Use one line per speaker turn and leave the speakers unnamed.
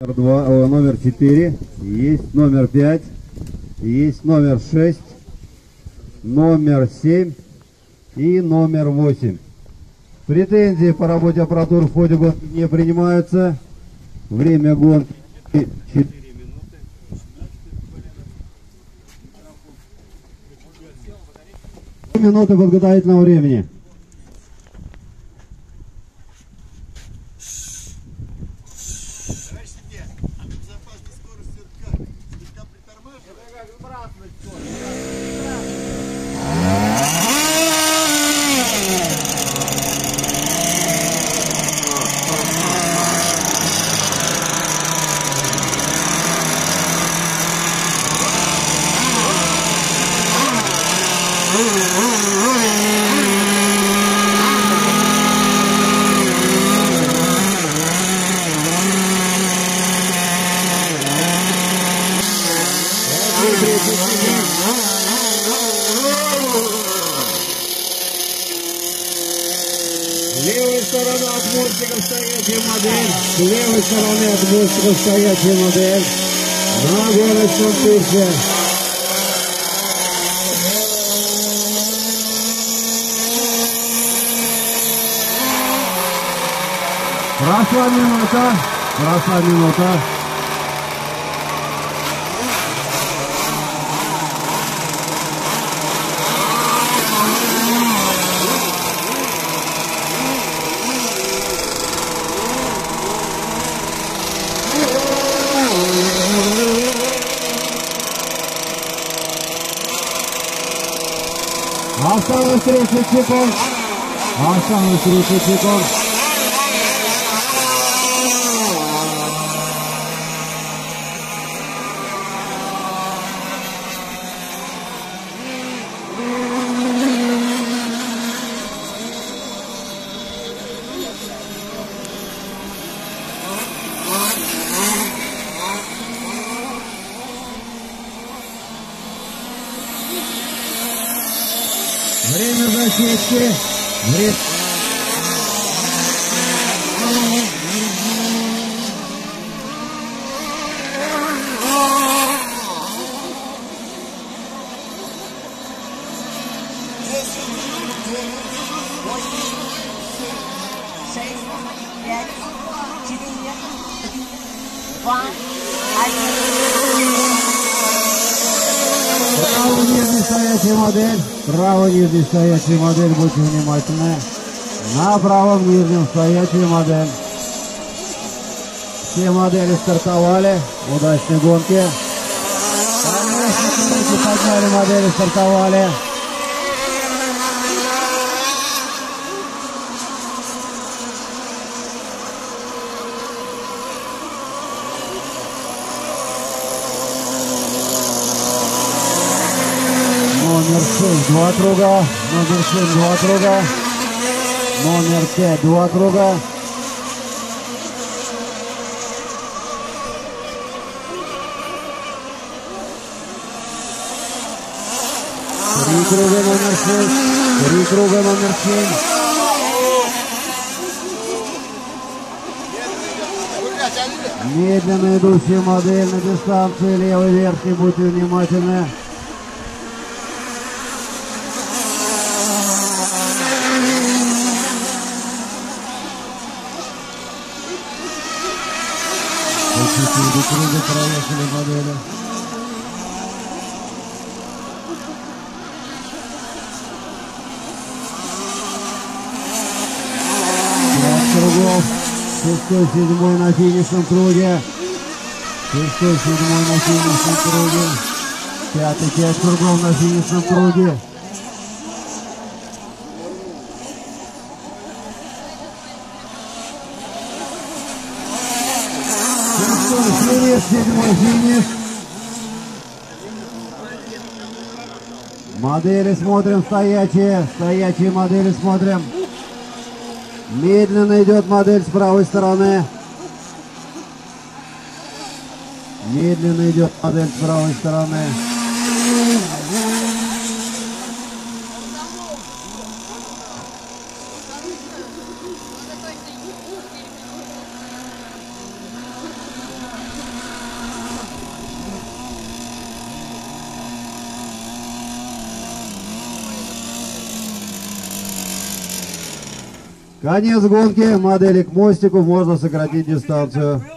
Номер, два, о, номер 4, есть номер 5, есть номер 6, номер 7 и номер 8. Претензии по работе аппаратуры в ходе гонки не принимаются. Время гонки 4 минуты. Минуты подготовительного времени. Левая сторона от мостика стоячая модель. С левой стороны от мостика стоячая модель. На гоночном курсе. Прошла минута. Прошла минута. Aslan Sri Kutsikor. Aslan Sri Kutsikor. Время засечки. Время...
шесть, пять,
стоячая модель. Право нижней стоячая модель. Будьте внимательны. На правом нижнем стоячая модель. Все модели стартовали. Удачной гонки. Конечно, подняли модели, стартовали. Номер 6, два круга. Номер 7, два круга. Номер 5, два круга. Три круга номер 6. Три круга номер 7. Медленно идущая модель на дистанции левой верхней. Будьте внимательны. Четыре круга проехали модели. Пять кругов. Шестой, седьмой на финишном круге. Шестой, седьмой на финишном круге. Пятый, пять кругов на финишном круге. Шестой финиш, седьмой финиш. Модели смотрим стоячие, стоячие модели смотрим. Медленно идет модель с правой стороны. Медленно идет модель с правой стороны. Конец гонки. Модели к мостику. Можно сократить дистанцию.